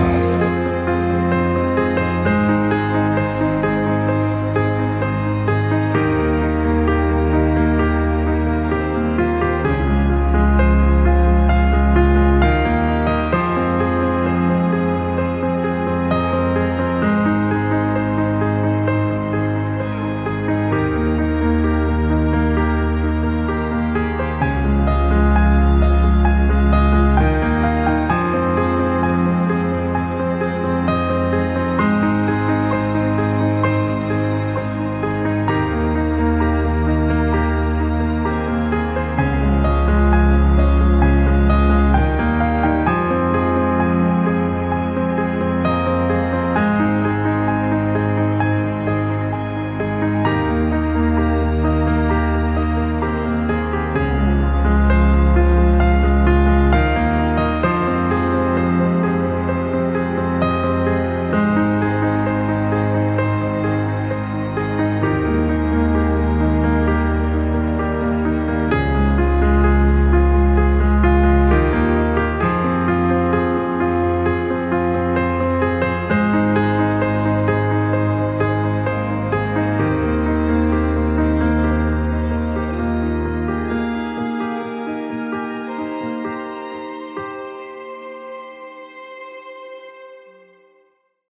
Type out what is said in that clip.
солнцем.